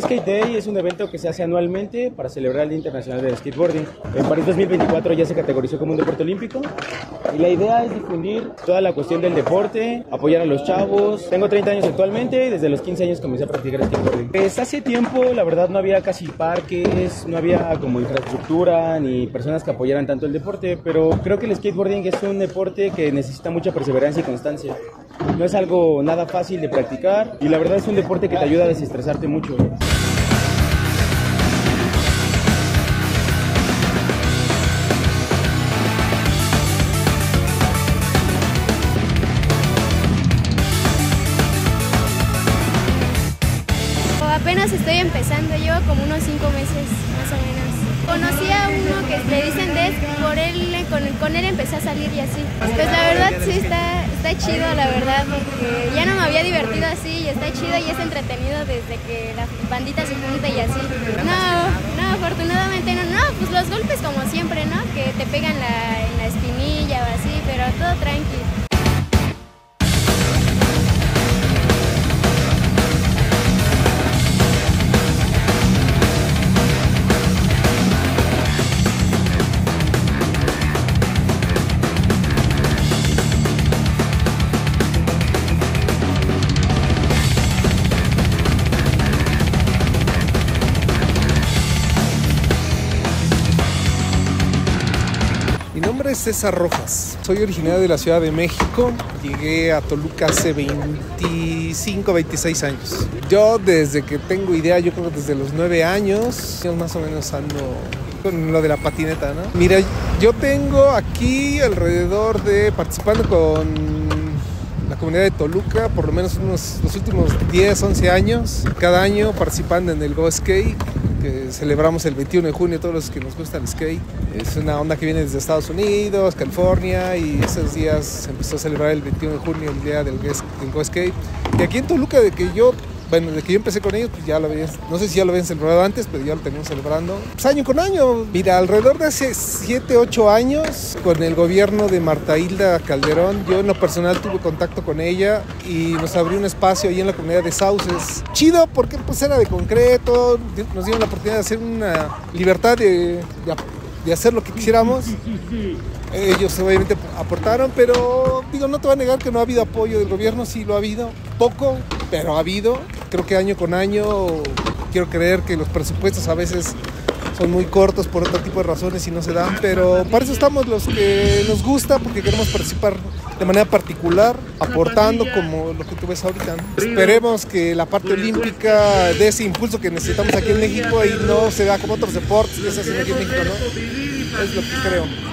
Skate Day es un evento que se hace anualmente para celebrar el Día Internacional del Skateboarding. En París 2024 ya se categorizó como un deporte olímpico y la idea es difundir toda la cuestión del deporte, apoyar a los chavos. Tengo 30 años actualmente y desde los 15 años comencé a practicar skateboarding. Pues hace tiempo la verdad no había casi parques, no había como infraestructura ni personas que apoyaran tanto el deporte, pero creo que el skateboarding es un deporte que necesita mucha perseverancia y constancia. No es algo nada fácil de practicar y la verdad es un deporte que te ayuda a desestresarte mucho. Apenas estoy empezando, llevo como unos cinco meses más o menos. Conocí a uno que le dicen Des, por él, con, él empecé a salir y así. Pues la verdad sí está, está chido, la verdad, porque ya no me había divertido así y está chido y es entretenido desde que la bandita se junta y así. No, no, afortunadamente no, no, pues los golpes como siempre, ¿no? Que te pegan la, en la espinilla o así, pero todo tranquilo. Es César Rojas, soy originario de la Ciudad de México, llegué a Toluca hace 25, 26 años. Yo desde que tengo idea, yo creo que desde los 9 años, yo más o menos ando con lo de la patineta, ¿no? Mira, yo tengo aquí alrededor de participando con la comunidad de Toluca, por lo menos unos, los últimos 10, 11 años, cada año participando en el Go Skate, que celebramos el 21 de junio, todos los que nos gusta el skate. Es una onda que viene desde Estados Unidos, California, y esos días se empezó a celebrar el 21 de junio, el día del, del Skate. Y aquí en Toluca, de que yo bueno, desde que yo empecé con ellos, pues ya lo habían, no sé si ya lo habían celebrado antes, pero ya lo teníamos celebrando, pues año con año. Mira, alrededor de hace 7, 8 años, con el gobierno de Marta Hilda Calderón, yo en lo personal tuve contacto con ella y nos abrió un espacio ahí en la comunidad de Sauces. Chido, porque pues era de concreto, nos dieron la oportunidad de hacer una libertad de, de, de hacer lo que quisiéramos. Ellos obviamente aportaron, pero digo, no te voy a negar que no ha habido apoyo del gobierno, sí lo ha habido, poco, pero ha habido. Creo que año con año quiero creer que los presupuestos a veces son muy cortos por otro tipo de razones y no se dan, pero para eso estamos los que nos gusta, porque queremos participar de manera particular, aportando como lo que tú ves ahorita. Esperemos que la parte olímpica dé ese impulso que necesitamos aquí en México y no se da como otros deportes que se hacen aquí en México, ¿no? Es lo que creo.